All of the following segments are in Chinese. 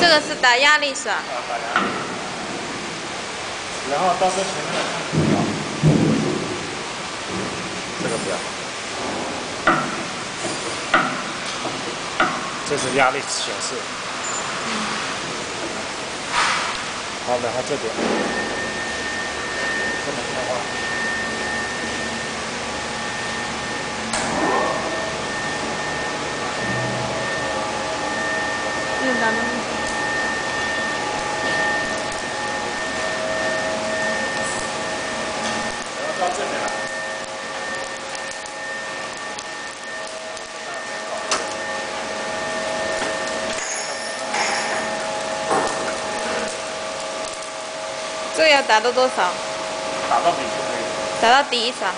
这个是打压力是吧？然后到时候前面的这个表，这个表，这是压力显示。好，然后这边。这个要打到多少？打到底就可以。打到底是吧？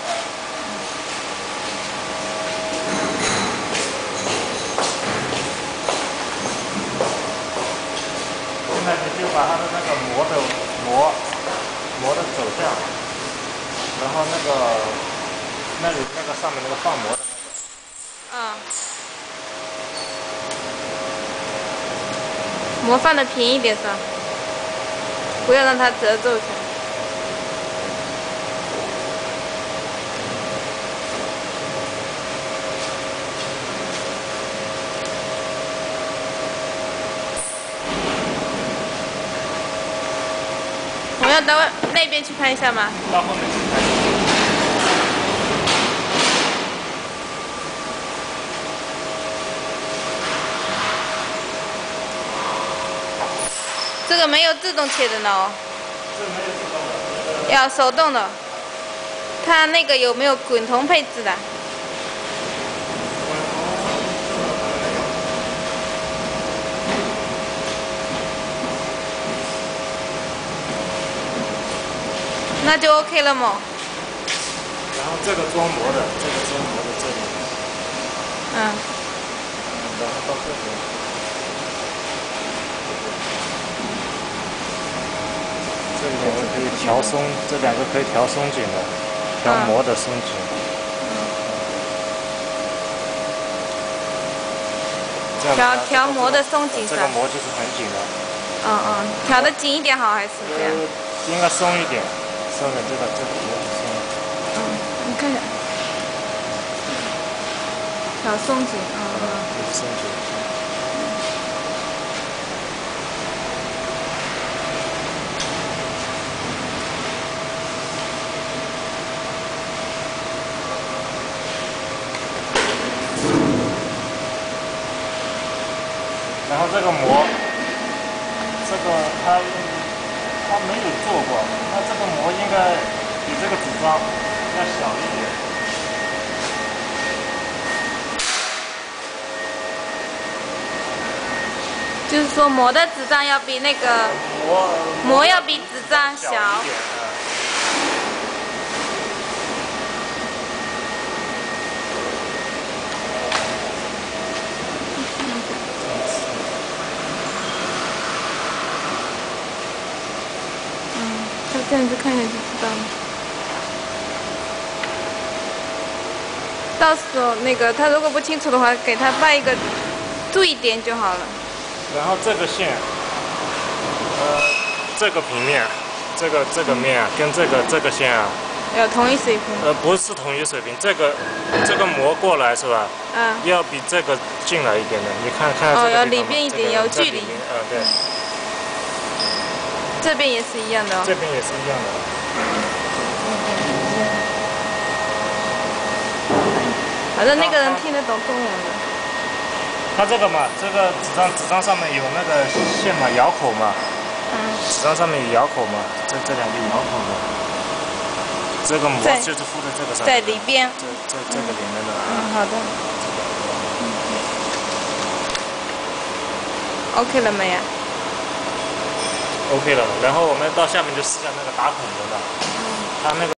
现在你就把它的那个膜的膜膜的走向，然后那个那里那个上面那个放膜的那个，啊。膜放的平一点是吧？不要让他褶皱起来。我要到那边去看一下吗？到后面去看。这个没有自动切的呢要手动的。看那个有没有滚筒配置的？那就 OK 了嘛。然后这个装膜的，这个装膜的这里，嗯，然后到这边，这两个可以调松，这两个可以调松紧的，调膜的松紧。这样调调膜的松紧是吧这个？膜就是很紧的，嗯嗯，调的紧一点好还是这样？呃，应该松一点，松点这个这个膜就松了。嗯，你看一下，调松紧，嗯嗯。就是松紧。然后这个膜，这个它它没有做过，那这个膜应该比这个纸张要小一点。就是说膜的纸张要比那个膜膜要比纸张小小一点，啊嗯，他这样子看一下就知道了。到时候那个他如果不清楚的话，给他画一个注意点就好了。然后这个线，呃，这个平面，这个这个面啊跟这个这个线啊，要同一水平。呃，不是同一水平，这个这个膜过来是吧？嗯，要比这个进来一点的，你看看这个哦要里边一点这个有距离在里面嗯，对，这边也是一样的哦。这边也是一样的。反正那个人听得懂中文的。它这个嘛，这个纸张纸张上面有那个线嘛，咬口嘛，嗯，纸张上面有咬口嘛，这这两个咬口嘛，这个膜就是敷在这个上面，在里边。这这这个里面的。嗯，好的。OK 了没呀？OK 了，然后我们到下面就试一下那个打孔的了，它那个。